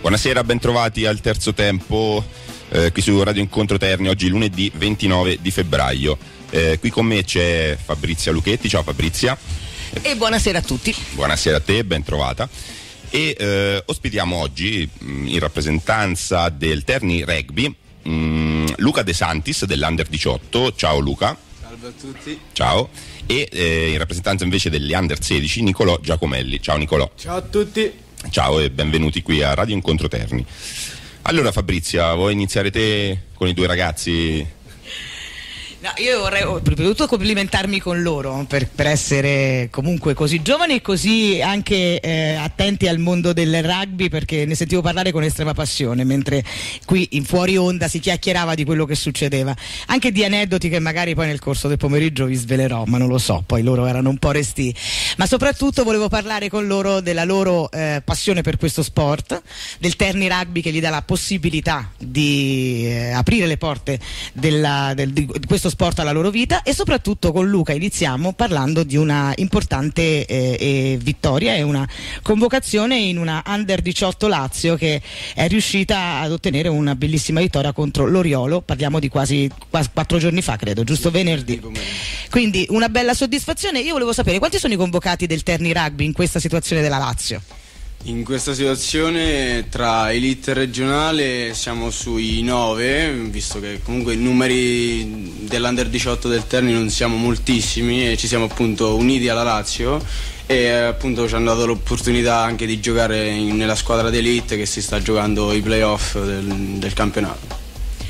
Buonasera, bentrovati al terzo tempo eh, qui su Radio Incontro Terni, oggi lunedì 29 di febbraio. Eh, qui con me c'è Fabrizia Luchetti, ciao Fabrizia. E buonasera a tutti. Buonasera a te, bentrovata. E eh, ospitiamo oggi mh, in rappresentanza del Terni Rugby mh, Luca De Santis dell'Under 18. Ciao Luca. Salve a tutti. Ciao. E eh, in rappresentanza invece degli Under 16 Nicolò Giacomelli. Ciao Nicolò. Ciao a tutti. Ciao e benvenuti qui a Radio Incontro Terni. Allora Fabrizia, vuoi iniziare te con i due ragazzi No, io vorrei oh, prima di tutto complimentarmi con loro per, per, essere comunque così giovani e così anche eh, attenti al mondo del rugby perché ne sentivo parlare con estrema passione mentre qui in fuori onda si chiacchierava di quello che succedeva. Anche di aneddoti che magari poi nel corso del pomeriggio vi svelerò, ma non lo so, poi loro erano un po' resti. Ma soprattutto volevo parlare con loro della loro eh, passione per questo sport, del Terni Rugby che gli dà la possibilità di eh, aprire le porte della, del, di questo questo sport alla loro vita e soprattutto con Luca iniziamo parlando di una importante eh, vittoria e una convocazione in una Under 18 Lazio che è riuscita ad ottenere una bellissima vittoria contro l'Oriolo, parliamo di quasi, quasi quattro giorni fa credo, giusto venerdì. Quindi una bella soddisfazione, io volevo sapere quanti sono i convocati del Terni Rugby in questa situazione della Lazio? In questa situazione tra elite e regionale siamo sui 9, visto che comunque i numeri dell'Under 18 del Terni non siamo moltissimi e ci siamo appunto uniti alla Lazio e appunto ci hanno dato l'opportunità anche di giocare in, nella squadra d'elite che si sta giocando i playoff del, del campionato.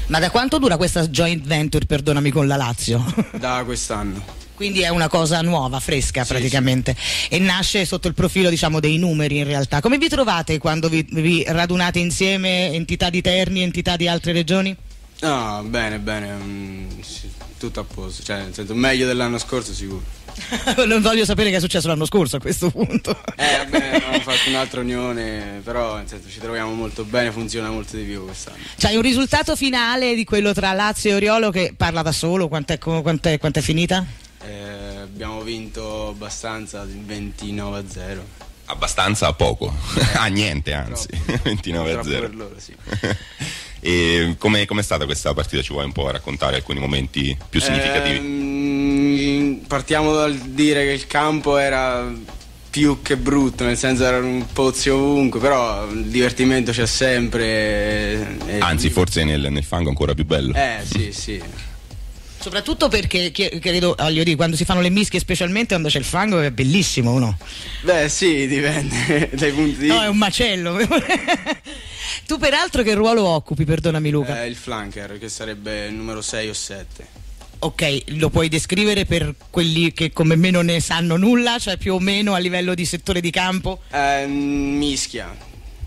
Ma da quanto dura questa joint venture, perdonami, con la Lazio? Da quest'anno. Quindi è una cosa nuova, fresca sì, praticamente sì. e nasce sotto il profilo diciamo, dei numeri in realtà. Come vi trovate quando vi, vi radunate insieme entità di Terni, entità di altre regioni? No, bene, bene, um, sì, tutto a posto, cioè nel senso meglio dell'anno scorso sicuro. non voglio sapere che è successo l'anno scorso a questo punto. eh, vabbè, abbiamo fatto un'altra unione, però nel senso, ci troviamo molto bene, funziona molto di più quest'anno. C'hai un risultato finale di quello tra Lazio e Oriolo che parla da solo, quant'è, quant'è, quant'è finita? Eh, abbiamo vinto abbastanza, 29 a 0. Abbastanza a poco, a ah, niente anzi, 29 a 0. Loro, sì. e com'è, com'è, stata questa partita? Ci vuoi un po' raccontare alcuni momenti più significativi? Eh, partiamo dal dire che il campo era più che brutto, nel senso era un pozzo ovunque, però il divertimento c'è sempre. E, Anzi, forse nel, nel fango ancora più bello. Eh sì, sì. Soprattutto perché credo, voglio dire, quando si fanno le mischie, specialmente quando c'è il fango, è bellissimo, no? Beh, sì, dipende dai punti di No, è un macello. tu peraltro che ruolo occupi, perdonami Luca? Eh, il flanker, che sarebbe il numero 6 o 7. Ok, lo puoi descrivere per quelli che come me non ne sanno nulla, cioè più o meno a livello di settore di campo? Eh, mischia,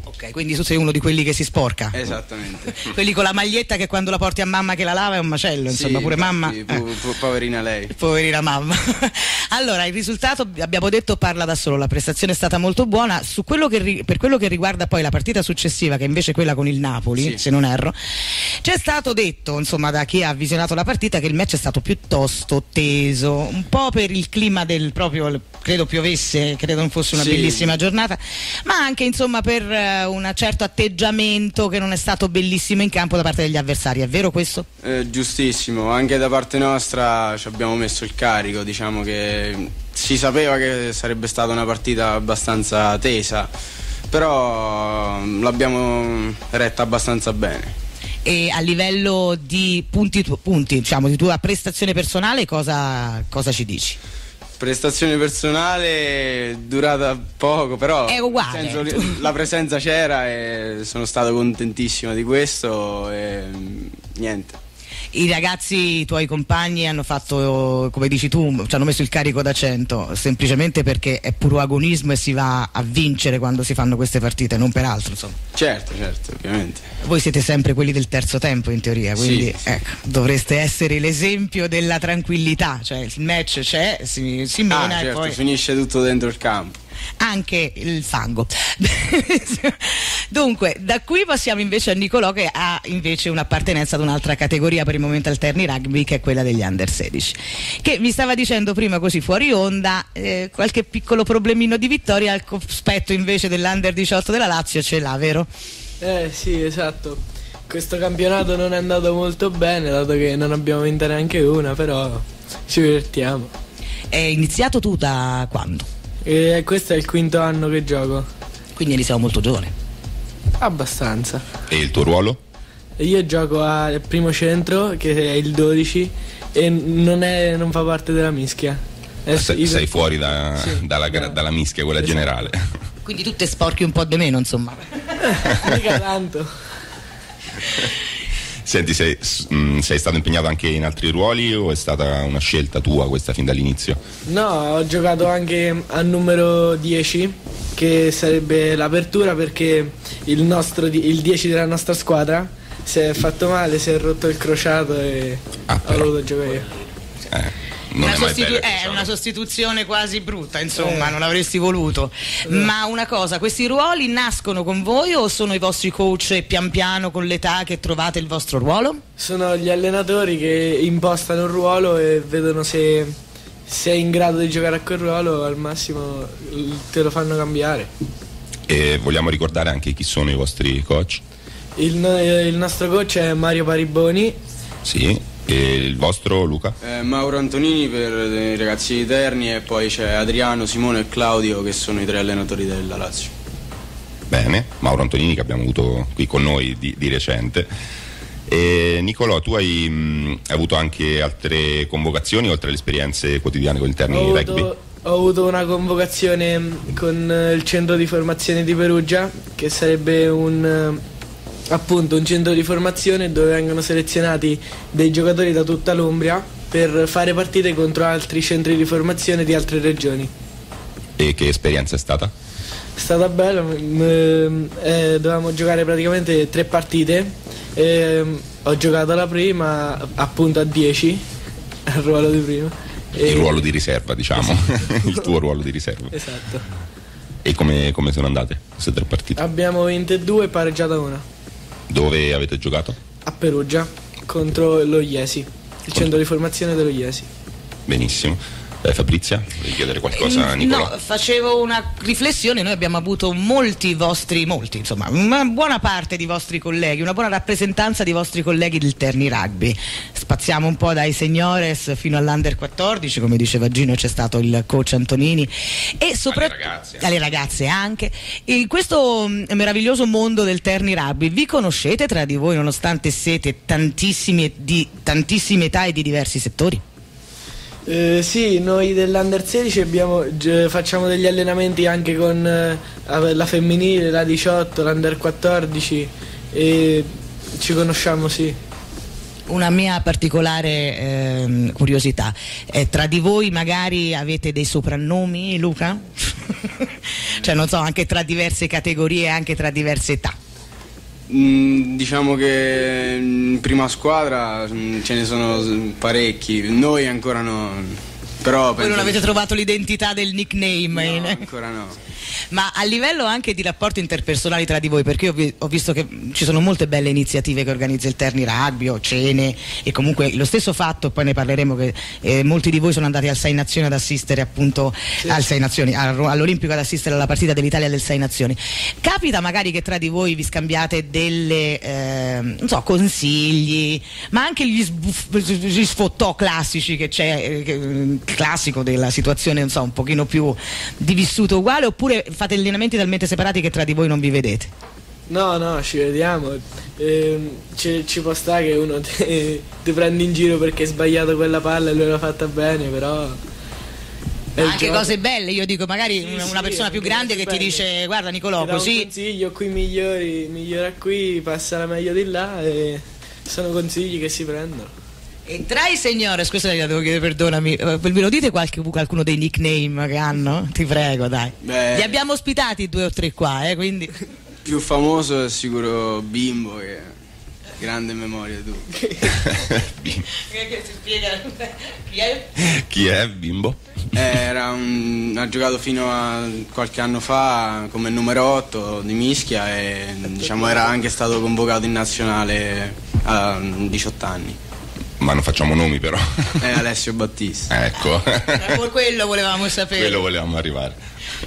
Ok, quindi tu sei uno di quelli che si sporca. Esattamente. quelli con la maglietta che quando la porti a mamma che la lava è un macello, insomma, sì, pure mamma. Sì, po- po- poverina lei. Poverina mamma. allora, il risultato abbiamo detto parla da solo, la prestazione è stata molto buona. Quello ri- per quello che riguarda poi la partita successiva, che invece è quella con il Napoli, sì. se non erro, c'è stato detto, insomma, da chi ha visionato la partita che il match è stato piuttosto teso, un po' per il clima del proprio credo piovesse, credo non fosse una bellissima giornata, ma anche insomma per uh, un certo atteggiamento che non è stato bellissimo in campo da parte degli avversari, è vero questo? Eh, giustissimo, anche da parte nostra ci abbiamo messo il carico, diciamo che si sapeva che sarebbe stata una partita abbastanza tesa, però mm, l'abbiamo retta abbastanza bene. E a livello di punti, punti diciamo, di tua prestazione personale cosa, cosa ci dici? Prestazione personale durata poco, però è uguale. Senso, la presenza c'era e sono stato contentissimo di questo e niente i ragazzi, i tuoi compagni hanno fatto, come dici tu, ci hanno messo il carico da 100, semplicemente perché è puro agonismo e si va a vincere quando si fanno queste partite, non per altro. Insomma. Certo, certo, ovviamente. Voi siete sempre quelli del terzo tempo in teoria, quindi sì, sì. Ecco, dovreste essere l'esempio della tranquillità, cioè il match c'è, si, si mena ah, certo, e poi... finisce tutto dentro il campo anche il fango. Dunque, da qui passiamo invece a Nicolò che ha invece un'appartenenza ad un'altra categoria per il momento alterni rugby che è quella degli under 16. Che mi stava dicendo prima così fuori onda eh, qualche piccolo problemino di vittoria al cospetto invece dell'under 18 della Lazio ce l'ha, vero? Eh sì, esatto. Questo campionato non è andato molto bene, dato che non abbiamo vinto neanche una, però ci divertiamo. È iniziato tu da quando? E questo è il quinto anno che gioco. Quindi eri siamo molto giovane. Abbastanza. E il tuo ruolo? Io gioco al primo centro, che è il 12, e non, è, non fa parte della mischia. È- sei, sei fuori da- Sì, dalla, no. dalla mischia, quella Esatto. generale. Quindi tu te sporchi un po' di meno, insomma. Mica tanto. Senti, sei, mh, sei stato impegnato anche in altri ruoli o è stata una scelta tua questa fin dall'inizio? No, ho giocato anche al numero 10, che sarebbe l'apertura perché il, nostro, il 10 della nostra squadra si è fatto male, si è rotto il crociato e Ah, ho voluto giocare io. Eh, non Una è mai sostitu- bello, è diciamo. una sostituzione quasi brutta, insomma, Eh. non l'avresti voluto. Ma una cosa, questi ruoli nascono con voi o sono i vostri coach e pian piano con l'età che trovate il vostro ruolo? Sono gli allenatori che impostano un ruolo e vedono se sei in grado di giocare a quel ruolo, al massimo te lo fanno cambiare. E vogliamo ricordare anche chi sono i vostri coach? Il, eh, il nostro coach è Mario Pariboni, Sì. E il vostro Luca? Eh, Mauro Antonini per i ragazzi di Terni e poi c'è Adriano, Simone e Claudio che sono i tre allenatori della Lazio. Bene, Mauro Antonini che abbiamo avuto qui con noi di, di recente. E Nicolò, tu hai, mh, hai avuto anche altre convocazioni oltre alle esperienze quotidiane con il Terni Ho Rugby? avuto, ho avuto una convocazione mh, con eh, il centro di formazione di Perugia, che sarebbe un, eh, appunto un centro di formazione dove vengono selezionati dei giocatori da tutta l'Umbria per fare partite contro altri centri di formazione di altre regioni. E che esperienza è stata? È stata bella, m- m- eh, dovevamo giocare praticamente tre partite. ehm, ho giocato la prima appunto a 10, al ruolo di prima. Il ruolo di riserva, diciamo. il tuo ruolo di riserva. Esatto. E come, come sono andate queste tre partite? Abbiamo vinto due e pareggiata una. Dove avete giocato? A Perugia contro lo Iesi, il centro di formazione dello Iesi. Benissimo. Eh, Fabrizia, vuoi chiedere qualcosa a Nicolò? No, facevo una riflessione, noi abbiamo avuto molti vostri, molti, insomma, una buona parte di vostri colleghi, una buona rappresentanza di vostri colleghi del Terni Rugby. Spaziamo un po' dai seniores fino all'under 14, come diceva Gino c'è stato il coach Antonini e soprattutto ragazze. alle ragazze anche. In questo mm, meraviglioso mondo del Terni Rugby vi conoscete tra di voi nonostante siete tantissimi di tantissime età e di diversi settori? Eh, sì, noi dell'Under 16 abbiamo- facciamo degli allenamenti anche con eh, la femminile, la 18, l'Under 14 e ci conosciamo, sì. Una mia particolare ehm, curiosità, eh, tra di voi magari avete dei soprannomi, Luca? cioè non so, anche tra diverse categorie, anche tra diverse età. Mm, diciamo che in prima squadra mm, ce ne sono parecchi, noi ancora no, però Voi non avete trovato l'identità del nickname. No, in- ancora no. Ma a livello anche di rapporti interpersonali tra di voi, perché io vi- ho visto che ci sono molte belle iniziative che organizza il Terni Rugby cene e comunque lo stesso fatto, poi ne parleremo che eh, molti di voi sono andati al Sei Nazioni ad assistere appunto al Sei Nazioni, al- all'Olimpico ad assistere alla partita dell'Italia del Sei Nazioni. Capita magari che tra di voi vi scambiate delle non so, consigli, ma anche gli, gli sfottò classici che c'è, eh, mm, classico della situazione, non so, un pochino più di vissuto uguale, oppure fate allenamenti talmente separati che tra di voi non vi vedete? No, no, ci vediamo. Ehm, ci, ci può stare che uno ti, ti prende in giro perché hai sbagliato quella palla e lui l'ha fatta bene, però... anche gioco. cose belle, io dico magari Sì, una, sì, persona più grande che cose ti dice guarda Nicolò Ti dà un così consiglio, qui migliori, migliora qui, passa la meglio di là e sono consigli che si prendono. E tra i signores, questo la devo chiedere perdonami, eh, ve lo dite qualche- qualcuno dei nickname che hanno? Ti prego dai. Beh. Li abbiamo ospitati due o tre qua, eh, quindi Più famoso è sicuro Bimbo che grande memoria tu. Chi è? Chi è Bimbo? Eh, Era un- ha giocato fino a qualche anno fa come numero 8 di mischia e diciamo era anche stato convocato in nazionale a 18 anni. Ma non facciamo nomi però. È Alessio Battista. ecco. Per quello volevamo sapere. Quello volevamo arrivare.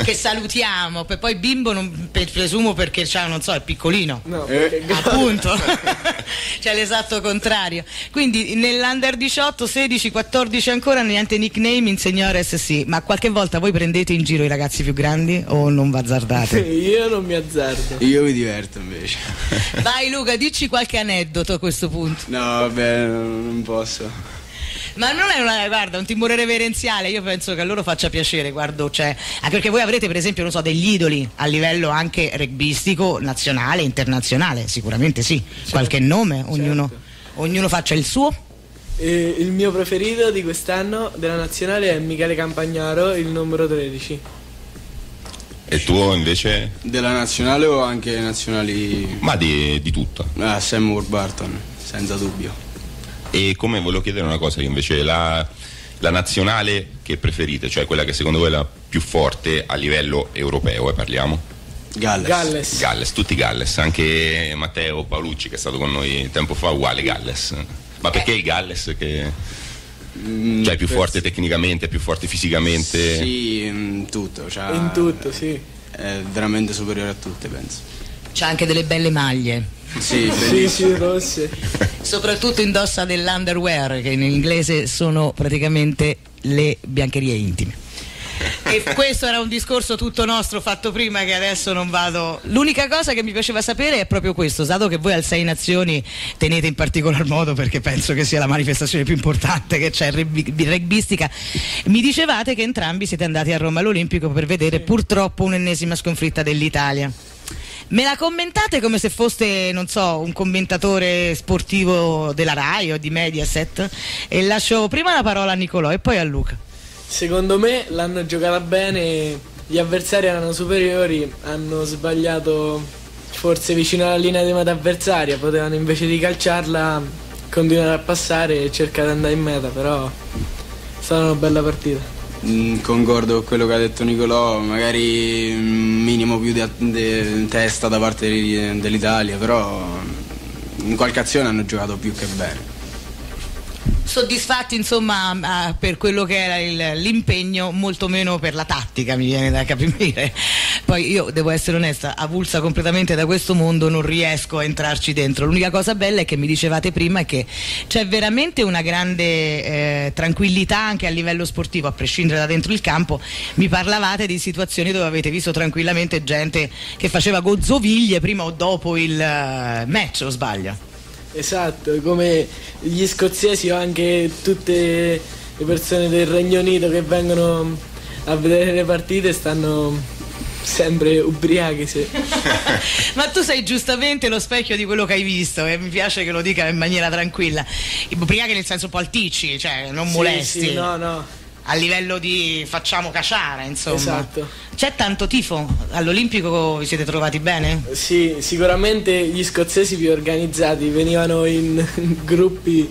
Che salutiamo. Per poi bimbo non per- presumo perché c'ha, non so, è piccolino. No, Eh. Appunto, c'è l'esatto contrario. Quindi nell'under 18, 16, 14 ancora niente nickname in signores sì, ma qualche volta voi prendete in giro i ragazzi più grandi o non vazzardate? Io non mi azzardo. Io mi diverto invece. Vai Luca, dici qualche aneddoto a questo punto. No, vabbè, non posso. Ma non è una, guarda, un timore reverenziale, io penso che a loro faccia piacere, guardo, cioè, anche perché voi avrete per esempio, non so, degli idoli a livello anche rugbyistico, nazionale, internazionale, sicuramente sì, qualche nome, ognuno, ognuno faccia il suo. E il mio preferito di quest'anno della nazionale è Michele Campagnaro, il numero 13. E tu invece? Della nazionale o anche nazionali? Ma di, di tutto. Ah, Sam Warburton, senza dubbio. E come volevo chiedere una cosa, invece la, la nazionale che preferite, cioè quella che secondo voi è la più forte a livello europeo, eh, parliamo? Galles. Galles. Galles, tutti Galles, anche Matteo Paolucci che è stato con noi tempo fa, uguale Galles. Ma perché il Galles che Mm, cioè, è più forte tecnicamente, è più forte fisicamente? Sì, in tutto. cioè, In tutto, sì. È veramente superiore a tutte, penso. C'ha anche delle belle maglie, Sì, Sì, sì, rosse. soprattutto indossa dell'underwear, che in inglese sono praticamente le biancherie intime. E questo era un discorso tutto nostro fatto prima che adesso non vado. L'unica cosa che mi piaceva sapere è proprio questo, dato che voi al Sei Nazioni tenete in particolar modo perché penso che sia la manifestazione più importante che c'è rugbistica. Mi dicevate che entrambi siete andati a Roma all'Olimpico per vedere purtroppo un'ennesima sconfitta dell'Italia. Me la commentate come se foste, non so, un commentatore sportivo della RAI o di Mediaset? E lascio prima la parola a Nicolò e poi a Luca. Secondo me l'hanno giocata bene, gli avversari erano superiori, hanno sbagliato forse vicino alla linea di meta avversaria, potevano invece di calciarla continuare a passare e cercare di andare in meta, però è stata una bella partita. Mm, Concordo con quello che ha detto Nicolò, magari un minimo più di, di testa da parte dell'Italia, però in qualche azione hanno giocato più che bene. Soddisfatti insomma per quello che era l'impegno, molto meno per la tattica mi viene da capire. Poi io devo essere onesta, avulsa completamente da questo mondo non riesco a entrarci dentro. L'unica cosa bella è che mi dicevate prima è che c'è veramente una grande eh, tranquillità anche a livello sportivo, a prescindere da dentro il campo. Mi parlavate di situazioni dove avete visto tranquillamente gente che faceva gozzoviglie prima o dopo il eh, match, o sbaglio? Esatto, come gli scozzesi o anche tutte le persone del Regno Unito che vengono a vedere le partite stanno sempre ubriachi. se- Ma tu sei giustamente lo specchio di quello che hai visto e mi piace che lo dica in maniera tranquilla. Ubriachi nel senso polticci, cioè non Sì, molesti. sì, no, no, A livello di facciamo caciare, insomma. esatto. C'è tanto tifo? All'Olimpico vi siete trovati bene? Sì, sicuramente gli scozzesi più organizzati venivano in gruppi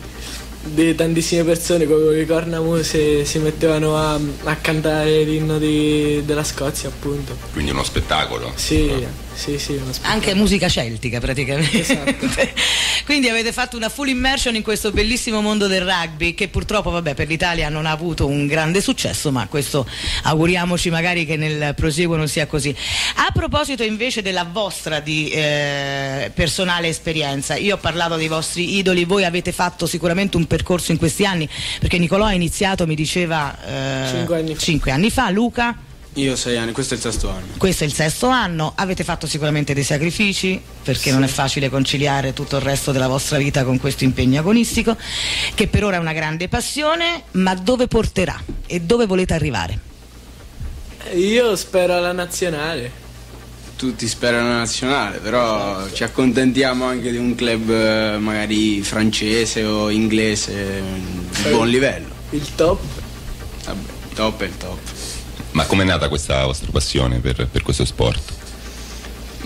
di tantissime persone come le cornamuse si mettevano a, a cantare l'inno di- della Scozia appunto. Quindi uno spettacolo. Sì, sì, sì, uno spettacolo. Anche musica celtica praticamente. Esatto. Quindi avete fatto una full immersion in questo bellissimo mondo del rugby che purtroppo vabbè, per l'Italia non ha avuto un grande successo, ma questo auguriamoci magari che nel proseguo non sia così. A proposito invece della vostra di, eh, personale esperienza, io ho parlato dei vostri idoli, voi avete fatto sicuramente un percorso in questi anni, perché Nicolò ha iniziato, mi diceva, eh, Cinque anni anni fa, Luca? Io sei anni, questo è il sesto anno. Questo è il sesto anno, avete fatto sicuramente dei sacrifici perché non è facile conciliare tutto il resto della vostra vita con questo impegno agonistico, che per ora è una grande passione, ma dove porterà e dove volete arrivare? Io spero alla nazionale. Tutti sperano la nazionale, però ci accontentiamo anche di un club eh, magari francese o inglese di buon livello. Il top. Vabbè, top è il top. Ma com'è nata questa vostra passione per, per questo sport?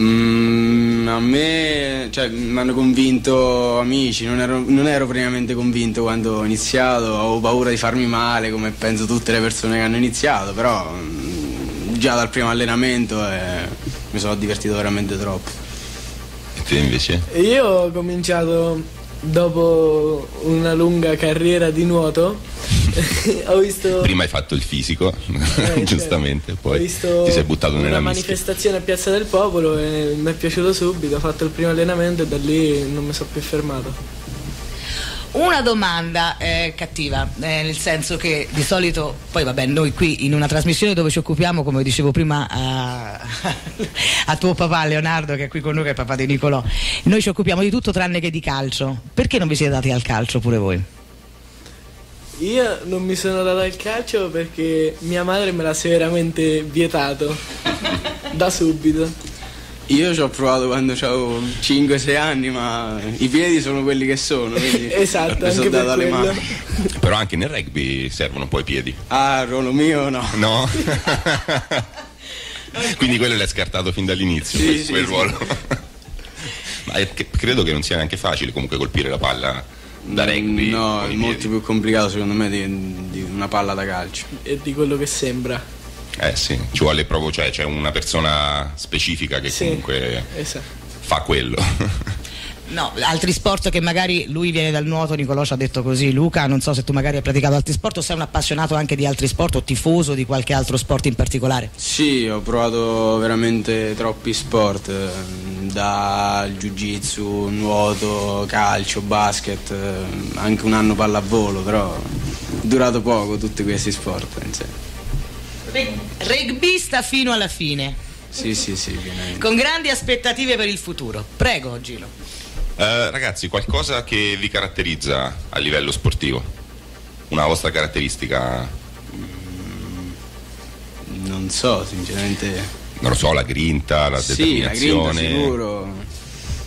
Mm, a me cioè, mi hanno convinto amici, non ero, non ero pienamente convinto quando ho iniziato, avevo paura di farmi male come penso tutte le persone che hanno iniziato, però mm, già dal primo allenamento eh, mi sono divertito veramente troppo. E te invece? Io ho cominciato dopo una lunga carriera di nuoto ho visto Prima hai fatto il fisico, Eh, giustamente, certo. poi ti sei buttato nella manifestazione a Piazza del Popolo e mi è piaciuto subito, ho fatto il primo allenamento e da lì non mi sono più fermato. Una domanda eh, cattiva, eh, nel senso che di solito, poi vabbè, noi qui in una trasmissione dove ci occupiamo, come dicevo prima a, a tuo papà Leonardo, che è qui con noi, che è il papà di Nicolò, noi ci occupiamo di tutto tranne che di calcio. Perché non vi siete dati al calcio pure voi? Io non mi sono dato al calcio perché mia madre me l'ha severamente vietato da subito. Io ci ho provato quando avevo 5-6 anni, ma i piedi sono quelli che sono. quindi Esatto, mi sono dato alle quello. mani. Però anche nel rugby servono poi i piedi. Ah, ruolo mio no. No? Quindi quello l'hai scartato fin dall'inizio, Sì, quel, sì, quel sì. ruolo. Ma è che- credo che non sia neanche facile comunque colpire la palla da rugby. No, è molto piedi. più complicato secondo me di, di una palla da calcio. E di quello che sembra. Eh sì, ci vuole proprio, cioè c'è una persona specifica che Sì. comunque Esatto. fa quello. No, altri sport che magari lui viene dal nuoto, Nicolò ci ha detto così, Luca, non so se tu magari hai praticato altri sport o sei un appassionato anche di altri sport o tifoso di qualche altro sport in particolare. Sì, ho provato veramente troppi sport, ehm, da jiu-jitsu, nuoto, calcio, basket, ehm, anche un anno pallavolo, però è durato poco tutti questi sport. in sé. Reg- Rugbista fino alla fine, Sì, sì, sì, viene- con grandi aspettative per il futuro. Prego, Gino. Eh, ragazzi, qualcosa che vi caratterizza a livello sportivo? Una vostra caratteristica, non so, sinceramente. non lo so, la grinta, la Sì, la grinta determinazione. sicuro.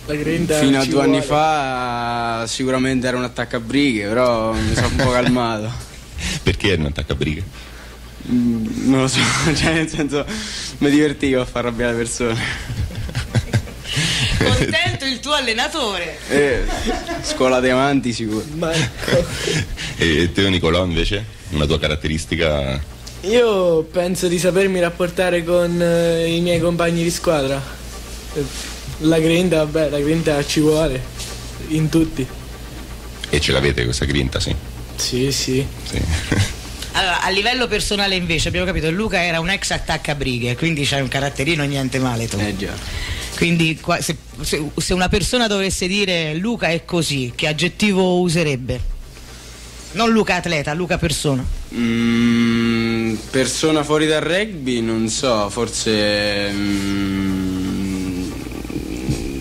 La grinta Fino a due anni vuole. fa sicuramente era un attacco a brighe, però mi sono un po' calmato. Perché non attacca brighe? Mm, Non lo so, cioè nel senso mi divertivo a far arrabbiare le persone. Contento il tuo allenatore. Eh, scuola dei amanti sicuro. Marco. E te Nicolò invece? Una tua caratteristica? Io penso di sapermi rapportare con eh, i miei compagni di squadra. La grinta, vabbè, la grinta ci vuole. In tutti. E ce l'avete questa grinta, sì. Sì, sì. sì. Allora, a livello personale invece abbiamo capito che Luca era un ex attaccabrighe, quindi c'hai un caratterino niente male tu. Eh già. Quindi se- se una persona dovesse dire Luca è così, che aggettivo userebbe? Non Luca atleta, Luca persona. Mm, persona fuori dal rugby, non so, forse... mm,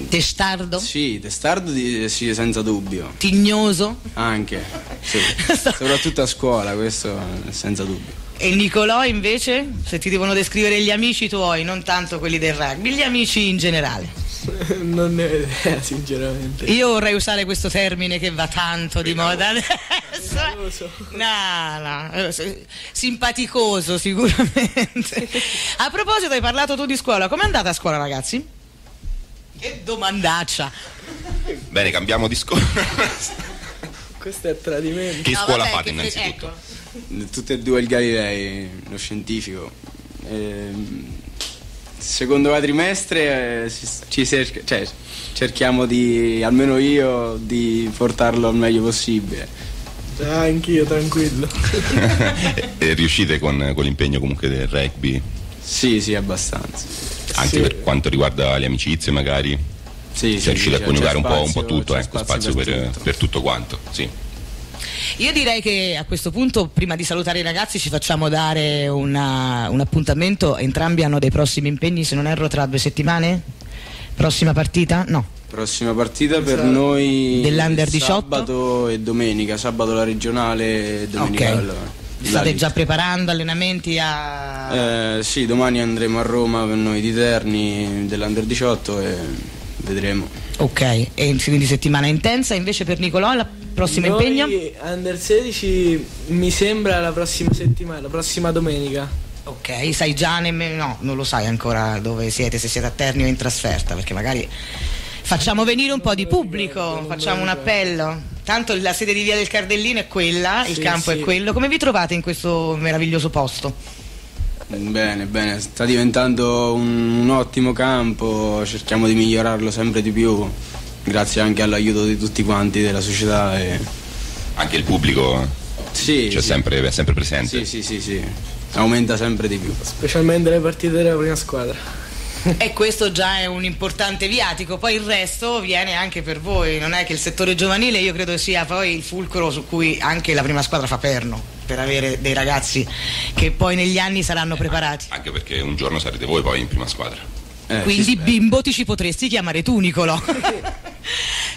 Testardo? sì, testardo di- sì, senza dubbio. Tignoso? Anche, sì. soprattutto a scuola, questo eh, senza dubbio. E Nicolò invece? Se ti devono descrivere gli amici tuoi, non tanto quelli del rugby, gli amici in generale. non ne ho idea, sinceramente. Io vorrei usare questo termine che va tanto di moda adesso. No, no, eh, simpaticoso sicuramente. A proposito, hai parlato tu di scuola, com'è andata a scuola ragazzi? Che domandaccia. Bene, cambiamo discorso. Questo è tradimento. che No, scuola vabbè, fate che- innanzitutto? ecco. Tutte e due il Galilei, lo scientifico. Ehm, secondo quadrimestre eh, ci cerca- cioè, cerchiamo di, almeno io, di portarlo al meglio possibile. Ah, anch'io, tranquillo. e riuscite con, con l'impegno comunque del rugby, Sì, sì, abbastanza. anche Sì. per quanto riguarda le amicizie magari? Sì, Siete sì, riusciti a c'è- coniugare un c'è po', un po' spazio- tutto, c'è ecco, spazio per, tutto. per tutto quanto, sì. Io direi che a questo punto, prima di salutare i ragazzi, ci facciamo dare una- un appuntamento. Entrambi hanno dei prossimi impegni, se non erro, tra due settimane? Prossima partita? No. Prossima partita per noi Dell'Under 18? sabato e domenica, sabato la regionale e domenica Ok. la- Vi la state già preparando allenamenti a... Eh, sì, domani andremo a Roma per noi di Terni dell'Under 18 e vedremo. Ok, e quindi settimana intensa. Invece per Nicolò, il prossimo Noi, impegno? Under 16 mi sembra la prossima settimana, la prossima domenica. Ok, sai già nemmeno... No, non lo sai ancora dove siete, se siete a Terni o in trasferta, perché magari facciamo venire un po' di pubblico, facciamo un appello. Tanto la sede di Via del Cardellino è quella, il Sì, campo è sì. quello. Come vi trovate in questo meraviglioso posto? Bene, bene, sta diventando un, un ottimo campo, cerchiamo di migliorarlo sempre di più. grazie anche all'aiuto di tutti quanti della società. E... Anche il pubblico Sì, c'è sì. sempre, è sempre presente. Sì, sì, sì, sì. Aumenta sempre di più. Specialmente le partite della prima squadra. E questo già è un importante viatico, poi il resto viene anche per voi, non è che il settore giovanile io credo sia poi il fulcro su cui anche la prima squadra fa perno, per avere dei ragazzi che poi negli anni saranno preparati. Anche perché un giorno sarete voi poi in prima squadra. Eh, Quindi bimbo ti ci potresti chiamare tu Nicolò.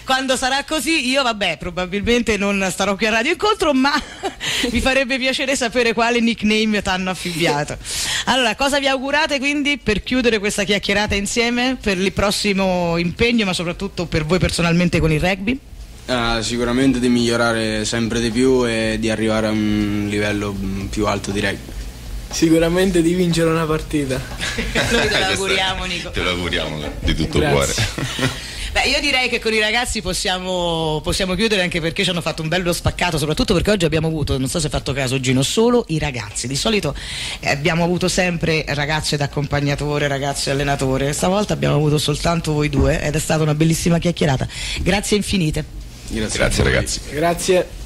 Quando sarà così io vabbè probabilmente non starò qui a Radio Incontro ma mi farebbe piacere sapere quale nickname ti hanno affibbiato. Allora cosa vi augurate quindi per chiudere questa chiacchierata insieme per il prossimo impegno ma soprattutto per voi personalmente con il rugby? Ah, sicuramente di migliorare sempre di più e di arrivare a un livello più alto di rugby. Sicuramente di vincere una partita. Noi te lo auguriamo Nico. Te lo auguriamo di tutto Grazie. cuore. Beh, io direi che con i ragazzi possiamo, possiamo chiudere anche perché ci hanno fatto un bello spaccato, soprattutto perché oggi abbiamo avuto, non so se hai fatto caso Gino, solo i ragazzi. Di solito eh, abbiamo avuto sempre ragazze d'accompagnatore, ragazzi allenatore, stavolta abbiamo avuto soltanto voi due ed è stata una bellissima chiacchierata. Grazie infinite. Grazie, Grazie ragazzi. Grazie.